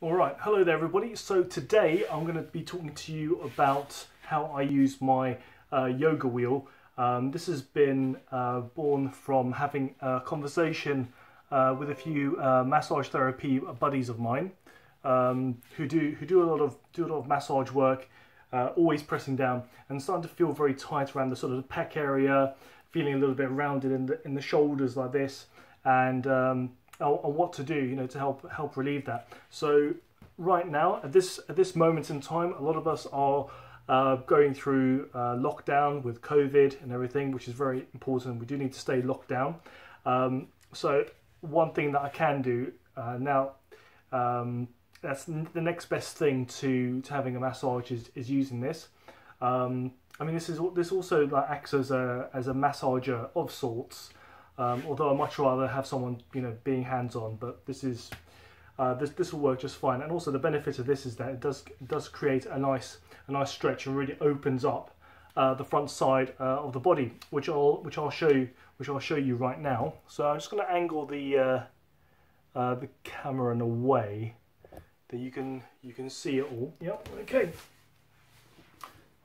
All right, hello there everybody. So today I'm going to be talking to you about how I use my uh, yoga wheel. Um, this has been uh, born from having a conversation uh, with a few uh, massage therapy buddies of mine um, who do who do a lot of do a lot of massage work, uh, always pressing down and starting to feel very tight around the sort of the pec area, feeling a little bit rounded in the in the shoulders like this, and um, on what to do, you know, to help help relieve that. So right now, at this at this moment in time, a lot of us are uh, going through uh, lockdown with COVID and everything, which is very important. We do need to stay locked down. Um, so one thing that I can do uh, now, um, that's the next best thing to, to having a massage is, is using this. Um, I mean, this is this also like acts as a as a massager of sorts. Um, although I much rather have someone, you know, being hands-on, but this is uh, this this will work just fine. And also the benefit of this is that it does it does create a nice a nice stretch and really opens up uh, the front side uh, of the body, which I'll which I'll show you which I'll show you right now. So I'm just going to angle the uh, uh, the camera in a way that you can you can see it all. Yep. Okay.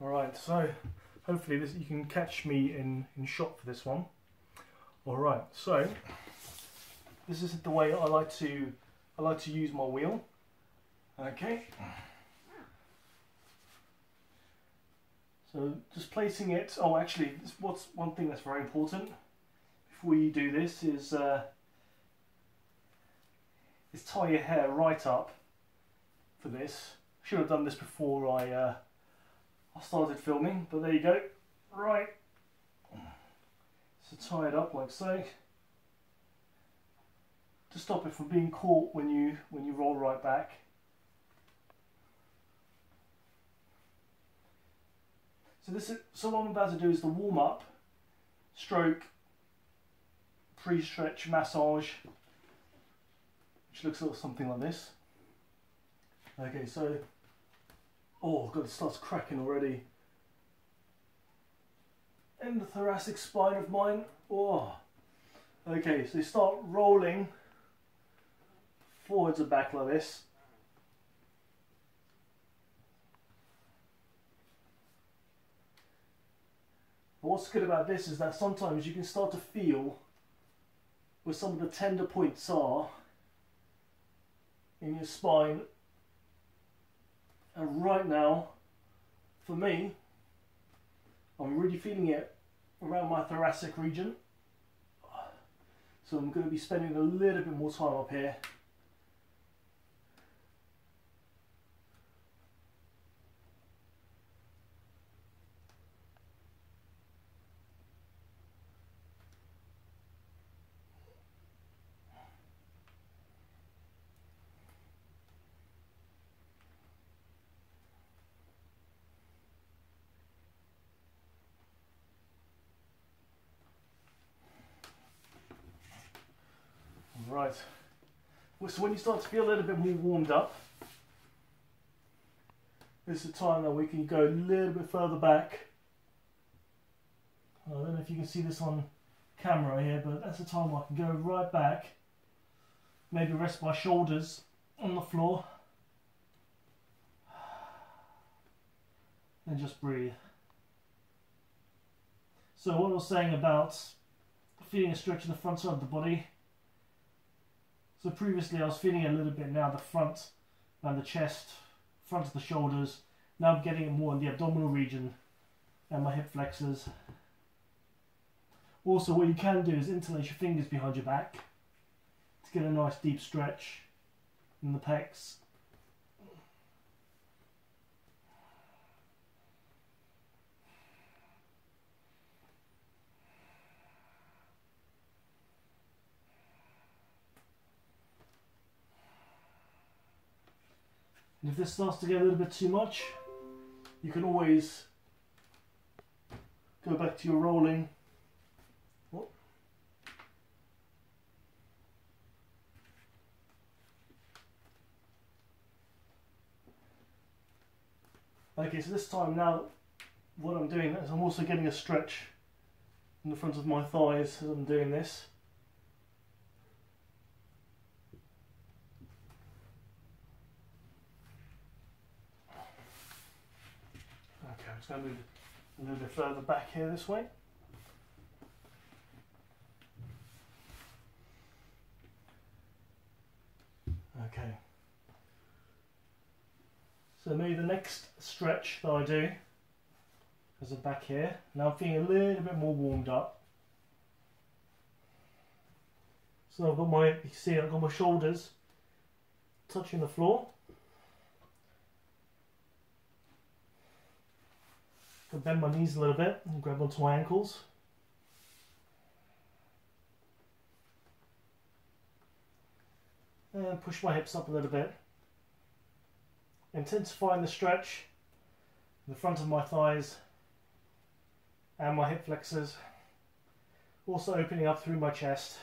All right. So hopefully this you can catch me in in shot for this one. Alright, so this is the way I like to I like to use my wheel. Okay. So just placing it, oh actually what's one thing that's very important before you do this is uh, is tie your hair right up for this. Should have done this before I uh, I started filming, but there you go. Right, so tie it up like so to stop it from being caught when you when you roll right back. So this is so what I'm about to do is the warm up, stroke, pre-stretch massage, which looks a little something like this. Okay, so oh god, it starts cracking already in the thoracic spine of mine. Oh. Okay, so you start rolling forwards and back like this. What's good about this is that sometimes you can start to feel where some of the tender points are in your spine. And right now, for me, I'm really feeling it around my thoracic region. So I'm going to be spending a little bit more time up here. So when you start to feel a little bit more warmed up, this is the time that we can go a little bit further back. I don't know if you can see this on camera here, but that's the time I can go right back, maybe rest my shoulders on the floor, and just breathe. So what I was saying about feeling a stretch in the front side of the body, so previously I was feeling a little bit now the front and the chest, front of the shoulders. Now I'm getting it more in the abdominal region and my hip flexors. Also what you can do is interlace your fingers behind your back to get a nice deep stretch in the pecs And if this starts to get a little bit too much, you can always go back to your rolling. Okay, so this time now, what I'm doing is I'm also getting a stretch in the front of my thighs as I'm doing this. Just going to move a little bit further back here this way. Okay. So maybe the next stretch that I do is a back here. Now I'm feeling a little bit more warmed up. So I've got my, you see I've got my shoulders touching the floor. Bend my knees a little bit and grab onto my ankles. And push my hips up a little bit. Intensifying the stretch in the front of my thighs and my hip flexors. Also opening up through my chest.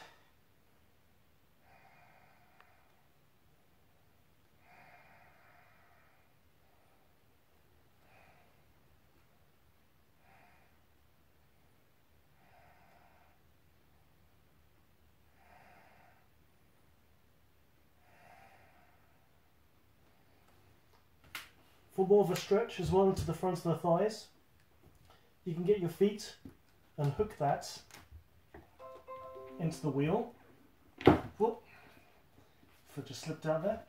For more of a stretch as well into the front of the thighs. You can get your feet and hook that into the wheel. Whoop. Foot just slipped out there.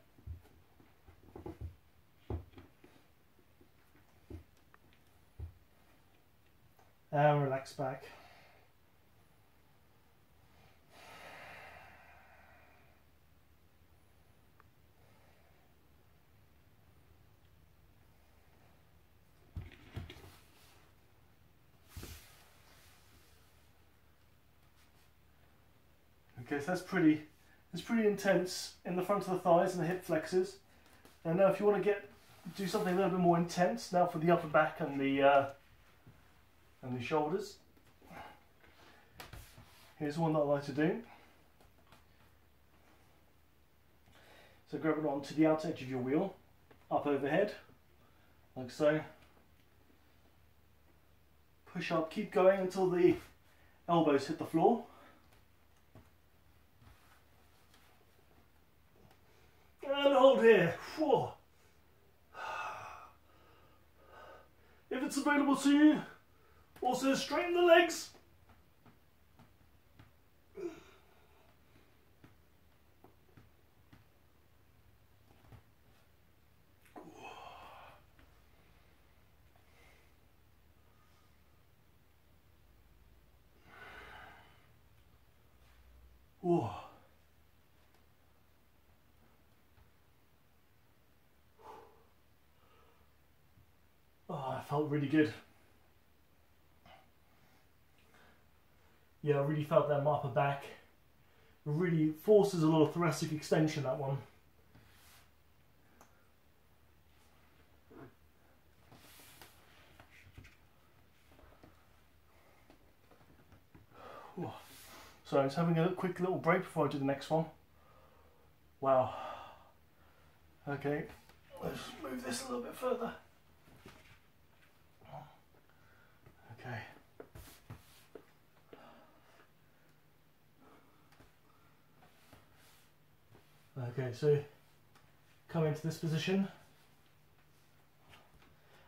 And relax back. Okay, so that's pretty, it's pretty intense in the front of the thighs and the hip flexors. And now if you want to get, do something a little bit more intense, now for the upper back and the, uh, and the shoulders. Here's one that I like to do. So grab it onto the outer edge of your wheel, up overhead, like so. Push up, keep going until the elbows hit the floor. And hold here. Whew. If it's available to you, also straighten the legs. Whoa. Oh, I felt really good. Yeah, I really felt that upper back. Really forces a lot of thoracic extension, that one. So I was having a quick little break before I do the next one. Wow. Okay, let's move this a little bit further. Okay. Okay, so come into this position.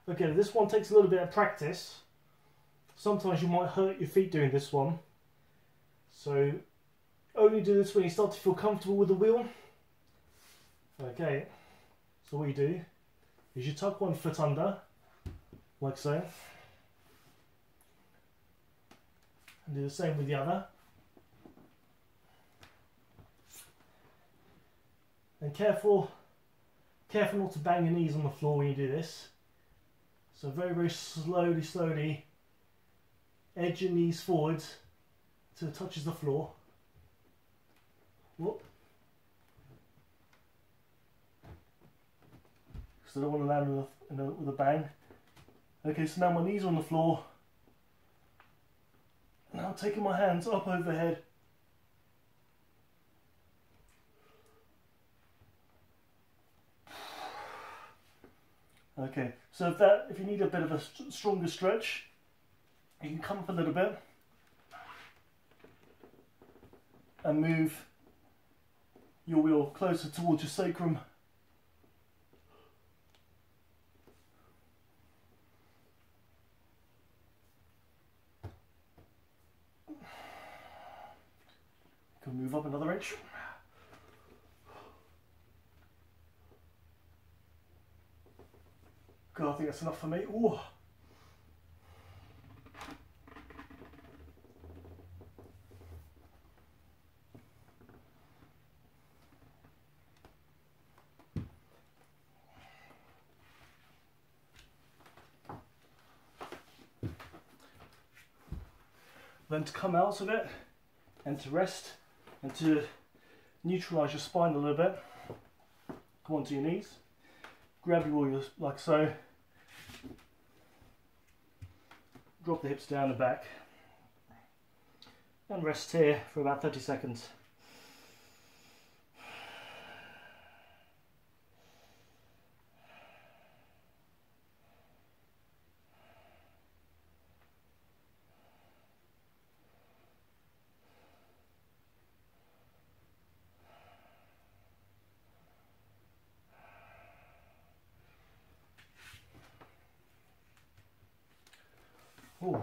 Okay, this one takes a little bit of practice. Sometimes you might hurt your feet doing this one. So only do this when you start to feel comfortable with the wheel. Okay, so what you do is you tuck one foot under, like so. And do the same with the other. And careful, careful not to bang your knees on the floor when you do this. So very, very slowly, slowly edge your knees forwards till it touches the floor. Whoop. Because I don't want to land with a, with a bang. Okay, so now my knees are on the floor. Now taking my hands up overhead. Okay, so if that if you need a bit of a st stronger stretch, you can come up a little bit and move your wheel closer towards your sacrum. Can inch. God, I think that's enough for me. Ooh. Then to come out of it and to rest and to neutralize your spine a little bit, come onto your knees, grab your oil like so, drop the hips down the back. And rest here for about 30 seconds. Ooh.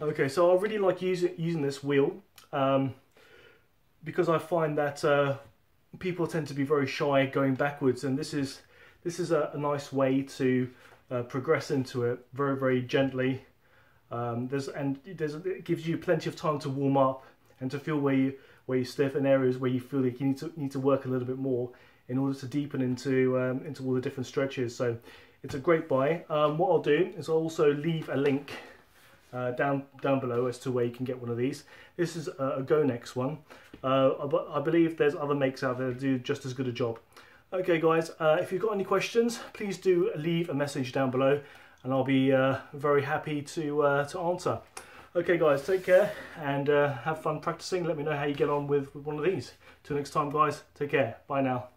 Okay, so I really like using using this wheel um, because I find that uh, people tend to be very shy going backwards, and this is this is a, a nice way to uh, progress into it very very gently. Um, there's and there's, it gives you plenty of time to warm up and to feel where you where you stiff in areas where you feel like you need to need to work a little bit more in order to deepen into um, into all the different stretches. So it's a great buy. Um, what I'll do is I'll also leave a link uh, down down below as to where you can get one of these. This is a, a GoNex one, uh, but I believe there's other makes out there that do just as good a job. Okay guys, uh, if you've got any questions, please do leave a message down below and I'll be uh, very happy to, uh, to answer. Okay guys, take care and uh, have fun practicing. Let me know how you get on with, with one of these. Till next time guys, take care. Bye now.